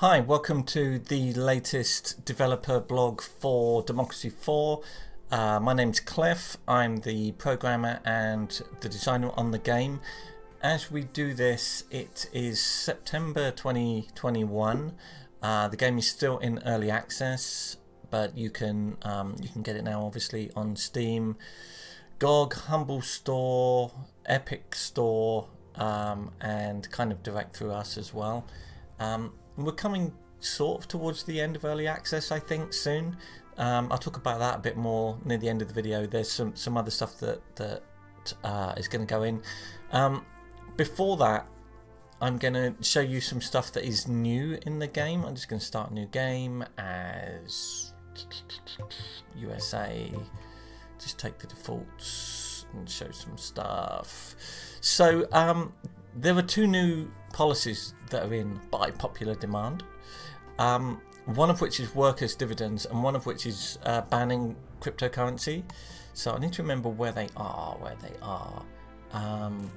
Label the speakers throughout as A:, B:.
A: Hi, welcome to the latest developer blog for Democracy 4. Uh, my name's Cliff, I'm the programmer and the designer on the game. As we do this, it is September 2021. Uh, the game is still in early access, but you can um, you can get it now, obviously, on Steam, GOG, Humble Store, Epic Store, um, and kind of direct through us as well. Um, we're coming sort of towards the end of early access, I think, soon. Um, I'll talk about that a bit more near the end of the video. There's some, some other stuff that, that uh, is going to go in. Um, before that, I'm going to show you some stuff that is new in the game. I'm just going to start a new game as USA. Just take the defaults and show some stuff. So um, there are two new policies that are in by popular demand. Um, one of which is workers' dividends, and one of which is uh, banning cryptocurrency. So I need to remember where they are. Where they are. Um,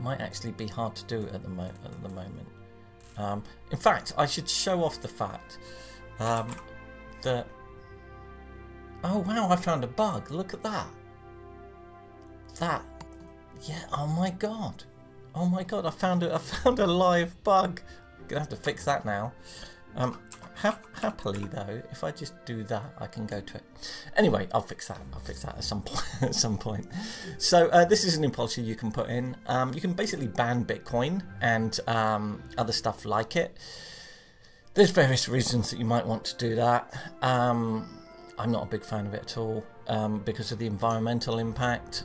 A: might actually be hard to do at the, mo at the moment. Um, in fact, I should show off the fact um, that. Oh wow! I found a bug. Look at that. That. Yeah. Oh my god. Oh my god, I found it. I found a live bug. Gonna have to fix that now. Um, ha happily though, if I just do that, I can go to it. Anyway, I'll fix that. I'll fix that at some point. at some point. So uh, this is an new you can put in. Um, you can basically ban Bitcoin and um, other stuff like it. There's various reasons that you might want to do that. Um, I'm not a big fan of it at all um, because of the environmental impact.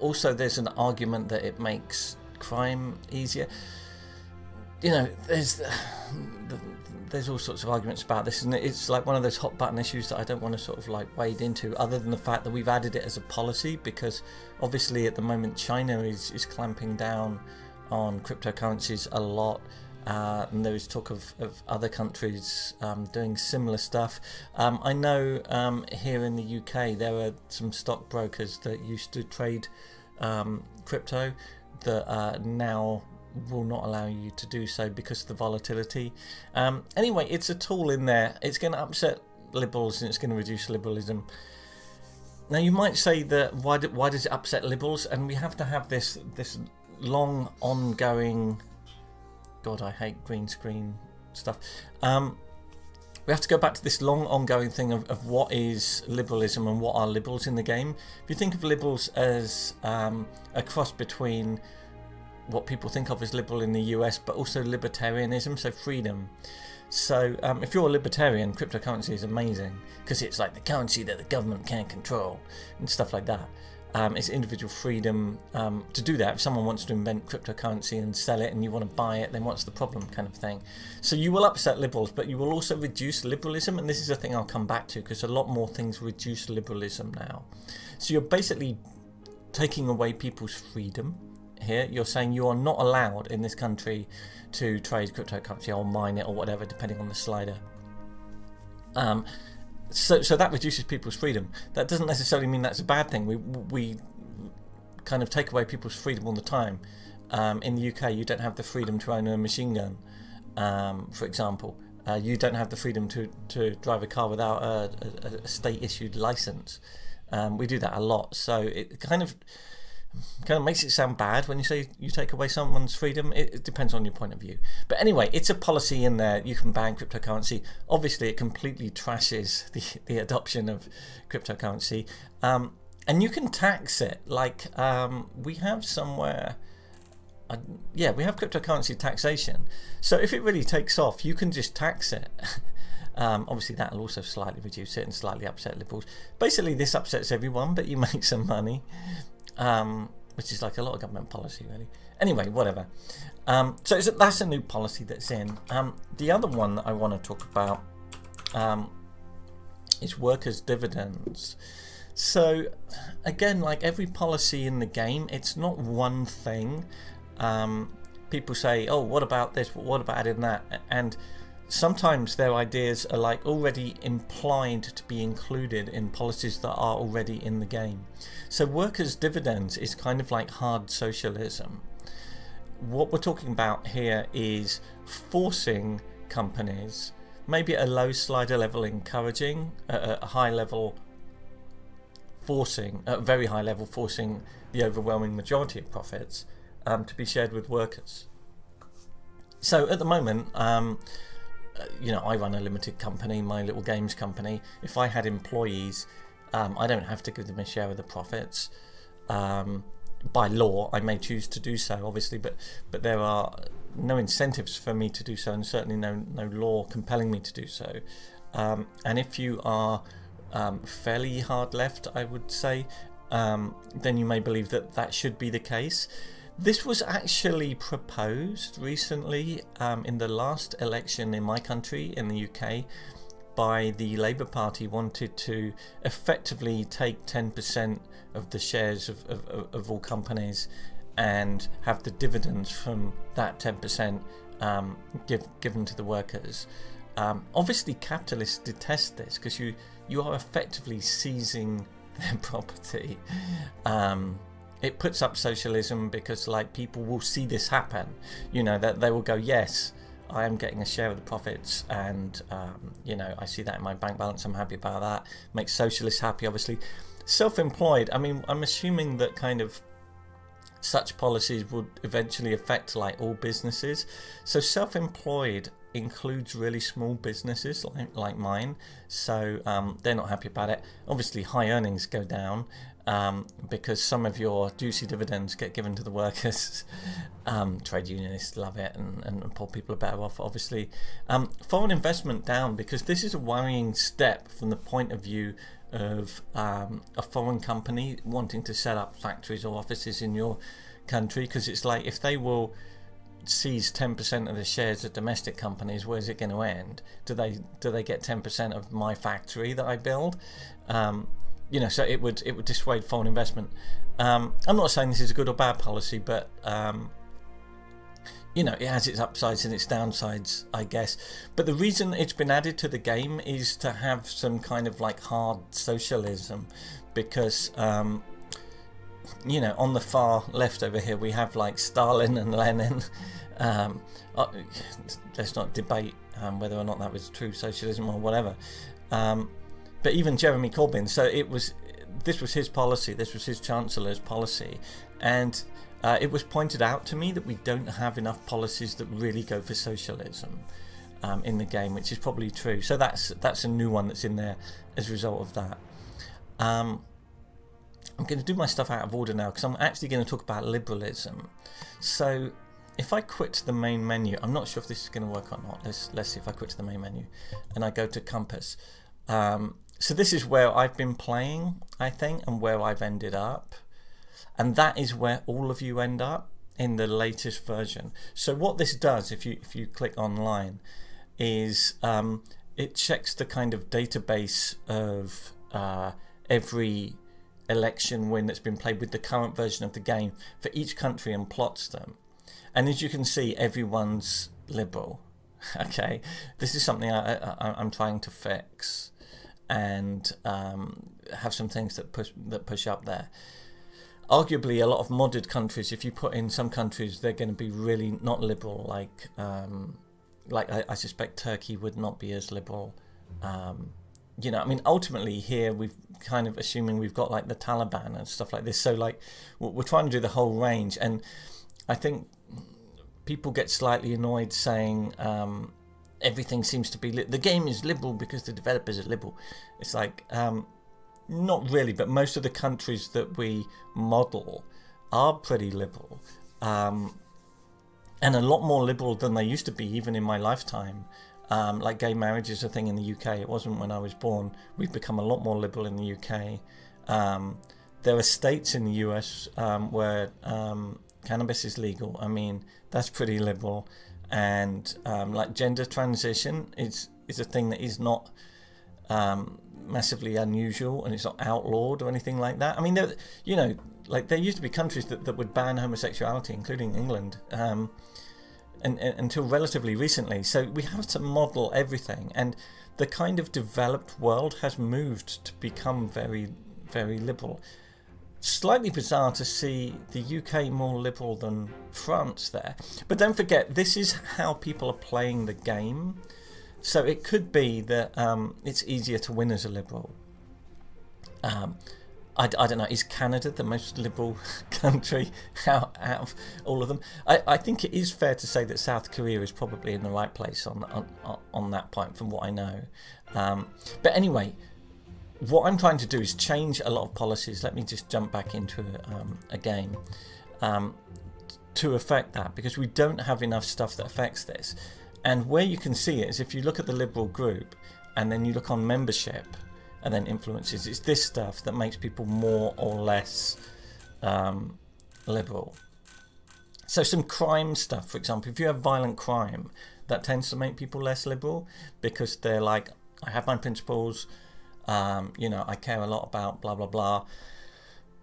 A: Also, there's an argument that it makes crime easier. You know, there's there's all sorts of arguments about this, and it's like one of those hot button issues that I don't want to sort of like wade into. Other than the fact that we've added it as a policy, because obviously at the moment China is is clamping down on cryptocurrencies a lot. Uh, and there is talk of, of other countries um, doing similar stuff. Um, I know um, here in the UK there are some stockbrokers that used to trade um, crypto that uh, now will not allow you to do so because of the volatility. Um, anyway, it's a tool in there. It's going to upset liberals and it's going to reduce liberalism. Now you might say that why, do, why does it upset liberals? And we have to have this this long ongoing God, I hate green screen stuff. Um, we have to go back to this long ongoing thing of, of, what is liberalism and what are liberals in the game. If you think of liberals as um, a cross between what people think of as liberal in the US, but also libertarianism, so freedom. So um, if you're a libertarian, cryptocurrency is amazing because it's like the currency that the government can't control and stuff like that. Um, it's individual freedom um, to do that. If someone wants to invent cryptocurrency and sell it and you want to buy it, then what's the problem kind of thing. So you will upset liberals, but you will also reduce liberalism. And this is a thing I'll come back to because a lot more things reduce liberalism now. So you're basically taking away people's freedom here. You're saying you are not allowed in this country to trade cryptocurrency or mine it or whatever, depending on the slider. Um, so so that reduces people's freedom. That doesn't necessarily mean that's a bad thing. We we kind of take away people's freedom all the time. Um, in the UK, you don't have the freedom to own a machine gun, um, for example. Uh, you don't have the freedom to, to drive a car without a, a, a state issued license. Um, we do that a lot, so it kind of kind of makes it sound bad when you say you take away someone's freedom. It, it, depends on your point of view. But anyway, it's a policy in there. You can ban cryptocurrency. Obviously, it completely trashes the, the adoption of cryptocurrency. Um, and you can tax it. Like um, we have somewhere. Uh, yeah, we have cryptocurrency taxation. So if it really takes off, you can just tax it. Um, obviously, that will also slightly reduce it and slightly upset liberals. Basically, this upsets everyone, but you make some money um, which is like a lot of government policy, really. Anyway, whatever. Um, so that's a new policy that's in. Um, the other one that I want to talk about um, is workers' dividends. So, again, like every policy in the game, it's not one thing. Um, people say, "Oh, what about this? What about adding that?" and sometimes their ideas are like already implied to be included in policies that are already in the game. So workers' dividends is kind of like hard socialism. what we're talking about here is forcing companies, maybe at a low slider level, encouraging, at a high level, forcing, at a very high level, forcing the overwhelming majority of profits um, to be shared with workers. So at the moment, um, you know, I run a limited company, my little games company. If I had employees, um, I don't have to give them a share of the profits. Um, by law, I may choose to do so, obviously, but but there are no incentives for me to do so, and certainly no no law compelling me to do so. Um, and if you are um, fairly hard left, I would say, um, then you may believe that that should be the case. This was actually proposed recently um, in the last election in my country, in the UK, by the Labour Party wanted to effectively take 10% of the shares of, of, of, all companies and have the dividends from that 10% um, give, given to the workers. Um, obviously, capitalists detest this because you, you are effectively seizing their property. Um, it puts up socialism because like people will see this happen. You know that they will go yes I am getting a share of the profits and um, you know I see that in my bank balance I'm happy about that. Makes socialists happy obviously. Self-employed I mean I'm assuming that kind of such policies would eventually affect like all businesses. So self-employed includes really small businesses like, like mine. So um, they're not happy about it. Obviously high earnings go down um, because some of your juicy dividends get given to the workers. um, trade unionists love it, and, and poor people are better off, obviously. Um, foreign investment down because this is a worrying step from the point of view of um, a foreign company wanting to set up factories or offices in your country because it's like if they will seize 10% of the shares of domestic companies where's it going to end do they do they get 10% of my factory that I build um, you know, so it would it would dissuade foreign investment. Um, I'm not saying this is a good or bad policy, but um, you know, it has its upsides and its downsides, I guess. But the reason it's been added to the game is to have some kind of like hard socialism, because um, you know, on the far left over here we have like Stalin and Lenin. Um, uh, let's not debate um, whether or not that was true socialism or whatever. Um, but even Jeremy Corbyn, so it was this was his policy, this was his chancellor's policy, and uh, it was pointed out to me that we don't have enough policies that really go for socialism um, in the game, which is probably true. So that's that's a new one that's in there as a result of that. Um, I'm going to do my stuff out of order now because I'm actually going to talk about liberalism. So if I quit the main menu, I'm not sure if this is going to work or not. Let's let's see if I quit the main menu and I go to Compass. Um, so this is where I've been playing, I think, and where I've ended up. And that is where all of you end up in the latest version. So what this does, if you if you click online, is um, it checks the kind of database of uh, every election win that's been played with the current version of the game for each country and plots them. And as you can see, everyone's liberal. Okay, this is something I, I, I'm trying to fix and um, have some things that push that push up there. Arguably, a lot of modded countries, if you put in some countries, they're going to be really not liberal. Like, um, like I, I, suspect Turkey would not be as liberal. Um, you know, I mean, ultimately here we've kind of assuming we've got like the Taliban and stuff like this. So like, we're trying to do the whole range, and I think people get slightly annoyed saying um, everything seems to be the game is liberal because the developers are liberal. It's like um, not really, but most of the countries that we model are pretty liberal, um, and a lot more liberal than they used to be, even in my lifetime. Um, like gay marriage is a thing in the UK. It wasn't when I was born. We've become a lot more liberal in the UK. Um, there are states in the US um, where um, cannabis is legal. I mean, that's pretty liberal and um, like gender transition is is a thing that is not um, massively unusual and it's not outlawed or anything like that. I mean, there, you know, like there used to be countries that, that would ban homosexuality, including England, um, and, and, until relatively recently. So we have to model everything, and the kind of developed world has moved to become very, very liberal. Slightly bizarre to see the UK more liberal than France there. But don't forget, this is how people are playing the game. So it could be that um, it's easier to win as a liberal. Um, I, I, don't know, is Canada the most liberal country out, out of all of them? I, I, think it is fair to say that South Korea is probably in the right place on, on, on that point from what I know. Um, but anyway, what I'm trying to do is change a lot of policies. Let me just jump back into um, a game um, to affect that because we don't have enough stuff that affects this. And where you can see it is if you look at the liberal group and then you look on membership and then influences, it's this stuff that makes people more or less um, liberal. So some crime stuff, for example, if you have violent crime, that tends to make people less liberal because they're like, I have my principles, um, you know, I care a lot about blah blah blah.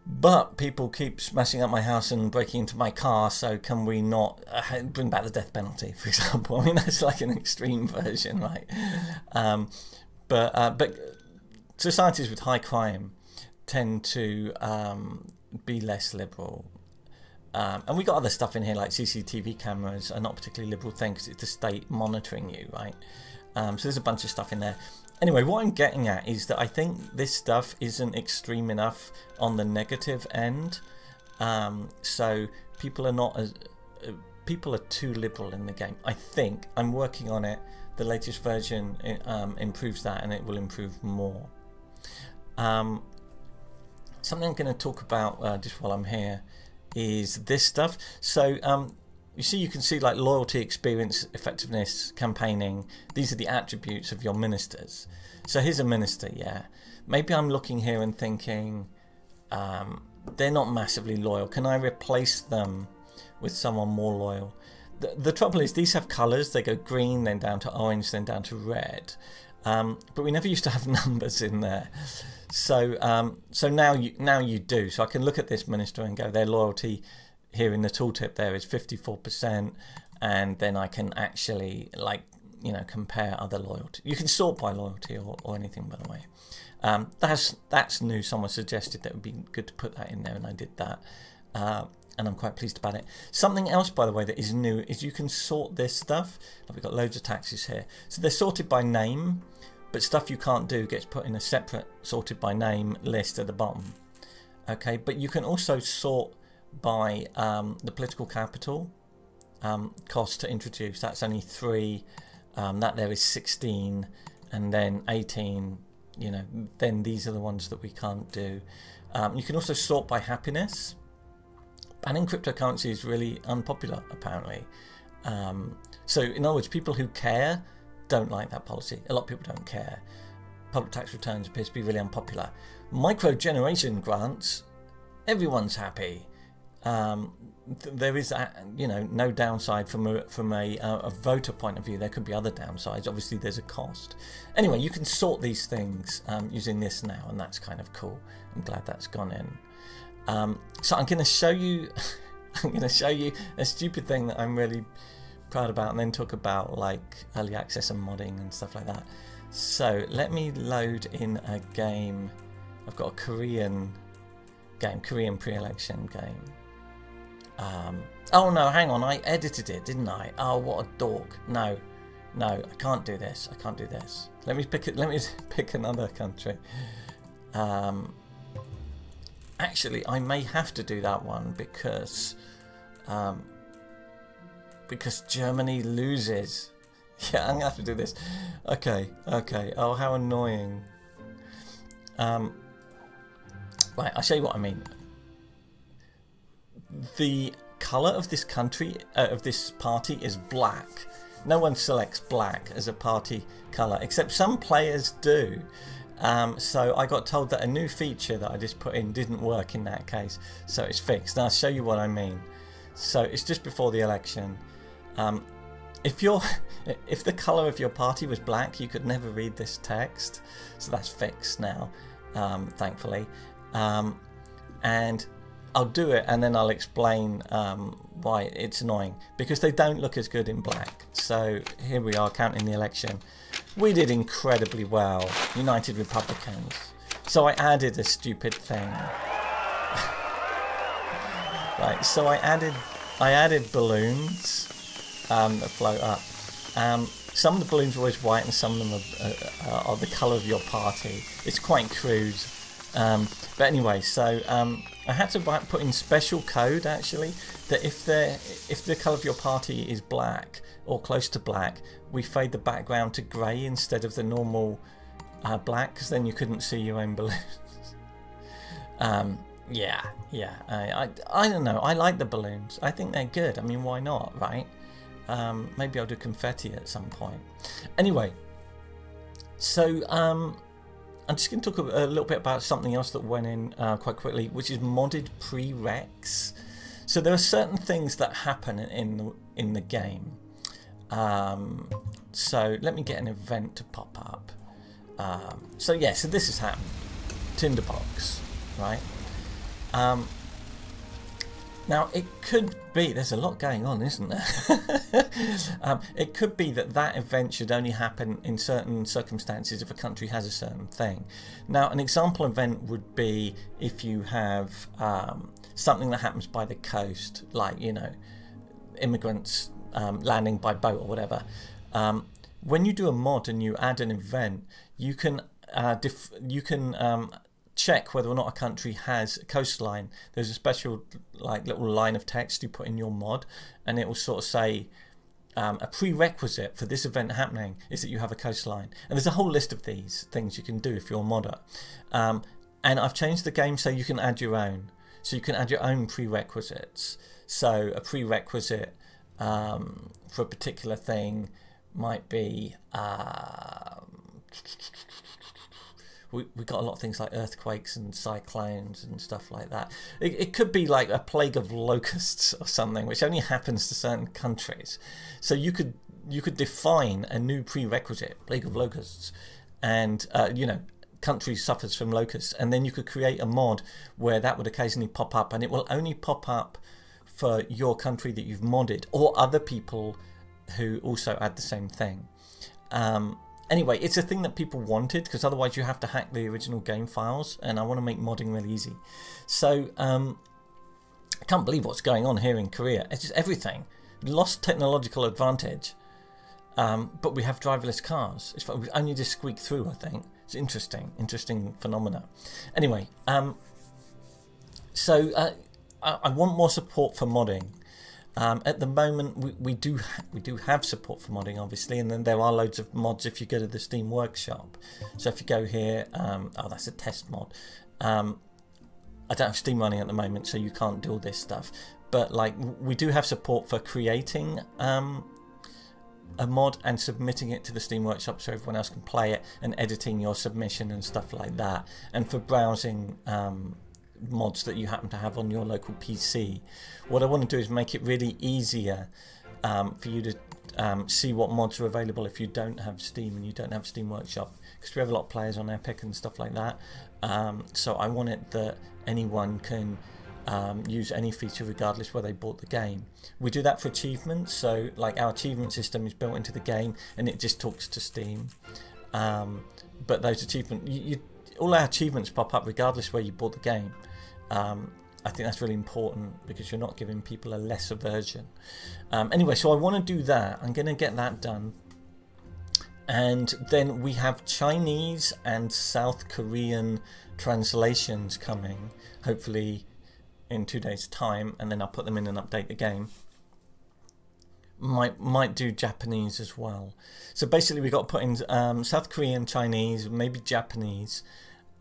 A: But people keep smashing up my house and breaking into my car, so can we not uh, bring back the death penalty, for example? I mean, that's like an extreme version, right? Um, but uh, but societies with high crime tend to um, be less liberal. Um, and we got other stuff in here like CCTV cameras are not particularly liberal thing because it's the state monitoring you, right? Um, so there's a bunch of stuff in there. Anyway, what I'm getting at is that I think this stuff isn't extreme enough on the negative end. Um, so people are not as uh, people are too liberal in the game. I think I'm working on it. The latest version um, improves that, and it will improve more. Um, something I'm going to talk about uh, just while I'm here is this stuff. So um, you see, you can see like loyalty, experience, effectiveness, campaigning. These are the attributes of your ministers. So here's a minister, yeah. Maybe I'm looking here and thinking um, they're not massively loyal. Can I replace them with someone more loyal? The, the trouble is these have colours. They go green, then down to orange, then down to red. Um, but we never used to have numbers in there. So um, so now you now you do. So I can look at this minister and go, their loyalty here in the tooltip there is 54% and then I can actually like you know compare other loyalty you can sort by loyalty or, or anything by the way. Um, that's that's new. Someone suggested that would be good to put that in there and I did that uh, and I'm quite pleased about it. Something else by the way that is new is you can sort this stuff. We've got loads of taxes here. So they're sorted by name but stuff you can't do gets put in a separate sorted by name list at the bottom. Okay but you can also sort by um, the political capital um, cost to introduce. That's only three. Um, that there is 16, and then 18. You know, then these are the ones that we can't do. Um, you can also sort by happiness. Banning cryptocurrency is really unpopular, apparently. Um, so, in other words, people who care don't like that policy. A lot of people don't care. Public tax returns appears to be really unpopular. Micro generation grants, everyone's happy. Um, th there is, a, you know, no downside from a from a, uh, a, voter point of view. There could be other downsides. Obviously, there's a cost. Anyway, you can sort these things um, using this now, and that's kind of cool. I'm glad that's gone in. Um, so I'm going to show you. I'm going to show you a stupid thing that I'm really proud about, and then talk about like early access and modding and stuff like that. So let me load in a game. I've got a Korean game, Korean pre-election game. Um, oh no, hang on, I edited it, didn't I? Oh, what a dork. No, no, I can't do this. I can't do this. Let me pick it. Let me pick another country. Um, actually, I may have to do that one because um, because Germany loses. Yeah, I'm gonna have to do this. Okay, okay. Oh, how annoying. Um, right, I'll show you what I mean the colour of this country, uh, of this party is black. No one selects black as a party colour, except some players do. Um, so I got told that a new feature that I just put in didn't work in that case, so it's fixed. Now I'll show you what I mean. So it's just before the election. Um, if your if the colour of your party was black, you could never read this text. So that's fixed now, um, thankfully. Um, and I'll do it and then I'll explain um, why it's annoying because they don't look as good in black. So here we are counting the election. We did incredibly well, United Republicans. So I added a stupid thing. right? So I added I added balloons um, that float up. Um, some of the balloons are always white, and some of them are, uh, are the colour of your party. It's quite crude, um, but anyway. So um, I had to put in special code actually that if the if the colour of your party is black or close to black, we fade the background to grey instead of the normal uh, black, because then you couldn't see your own balloons. um, yeah, yeah. I, I, I don't know. I like the balloons. I think they're good. I mean, why not, right? Um, maybe I'll do confetti at some point. Anyway, so um, I'm just going to talk a, little bit about something else that went in uh, quite quickly, which is modded prereqs. So there are certain things that happen in the, in the game. Um, so let me get an event to pop up. Um, so yeah, so this has happened. Tinderbox, right? Um, now, it could be, there's a lot going on, isn't there? um, it could be that that event should only happen in certain circumstances if a country has a certain thing. Now, an example event would be if you have um, something that happens by the coast, like, you know, immigrants um, landing by boat or whatever. Um, when you do a mod and you add an event, you can uh, you can um, check whether or not a country has a coastline. There's a special like little line of text you put in your mod, and it will sort of say um, a prerequisite for this event happening is that you have a coastline. And there's a whole list of these things you can do if you're a modder. Um, and I've changed the game so you can add your own. So you can add your own prerequisites. So a prerequisite um, for a particular thing might be. We, we got a lot of things like earthquakes and cyclones and stuff like that. It, it could be like a plague of locusts or something, which only happens to certain countries. So you could you could define a new prerequisite, plague of locusts, and uh, you know country suffers from locusts, and then you could create a mod where that would occasionally pop up, and it will only pop up for your country that you've modded or other people who also add the same thing. Um, Anyway, it's a thing that people wanted because otherwise you have to hack the original game files and I want to make modding really easy. So um, I can't believe what's going on here in Korea. It's just everything. lost technological advantage, um, but we have driverless cars. It's we've only just squeaked through, I think. It's interesting, interesting phenomena. Anyway, um, so uh, I, I want more support for modding. Um, at the moment, we, we do we do have support for modding, obviously, and then there are loads of mods if you go to the Steam Workshop. So if you go here, um, oh, that's a test mod. Um, I don't have Steam running at the moment, so you can't do all this stuff. But like, we do have support for creating um, a mod and submitting it to the Steam Workshop so everyone else can play it, and editing your submission and stuff like that, and for browsing um, mods that you happen to have on your local PC. What I want to do is make it really easier um, for you to um, see what mods are available if you don't have Steam and you don't have Steam Workshop because we have a lot of players on Epic and stuff like that. Um, so I want it that anyone can um, use any feature regardless where they bought the game. We do that for achievements, so like our achievement system is built into the game and it just talks to Steam. Um, but those achievements, you, you, all our achievements pop up regardless where you bought the game. Um, I think that's really important because you're not giving people a lesser version. Um, anyway, so I want to do that. I'm going to get that done. And then we have Chinese and South Korean translations coming, hopefully in two days' time, and then I'll put them in and update the game. Might might do Japanese as well. So basically, we got put in um, South Korean, Chinese, maybe Japanese,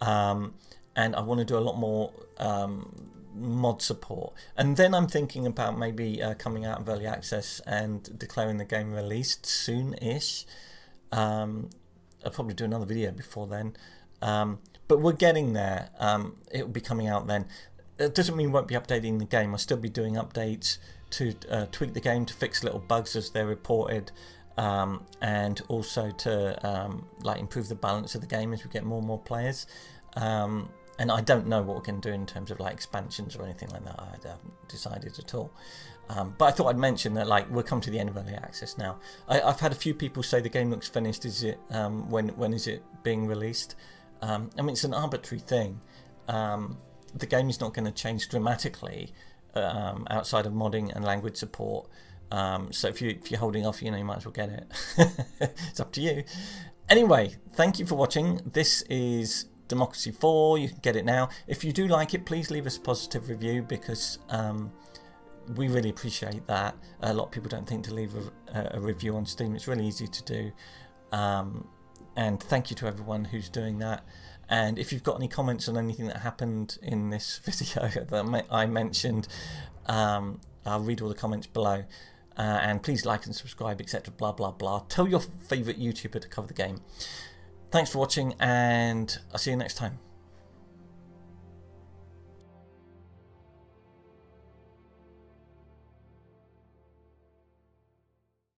A: um, and I want to do a lot more um, mod support. And then I'm thinking about maybe uh, coming out of early access and declaring the game released soon-ish. Um, I'll probably do another video before then. Um, but we're getting there. Um, it will be coming out then. It doesn't mean we won't be updating the game. I'll still be doing updates to uh, tweak the game to fix little bugs as they're reported. Um, and also to um, like improve the balance of the game as we get more and more players. Um, and I don't know what we can do in terms of like expansions or anything like that. I haven't decided at all. Um, but I thought I'd mention that like we're come to the end of early access now. I, have had a few people say the game looks finished. Is it um, when when is it being released? Um, I mean it's an arbitrary thing. Um, the game is not going to change dramatically um, outside of modding and language support. Um, so if you if you're holding off, you know you might as well get it. it's up to you. Anyway, thank you for watching. This is Democracy 4. You can get it now. If you do like it, please leave us a positive review because um, we really appreciate that. A lot of people don't think to leave a, a review on Steam. It's really easy to do. Um, and thank you to everyone who's doing that. And if you've got any comments on anything that happened in this video that I mentioned, um, I'll read all the comments below. Uh, and please like and subscribe, etc. Blah blah blah. Tell your favourite YouTuber to cover the game. Thanks for watching, and I'll see you next time.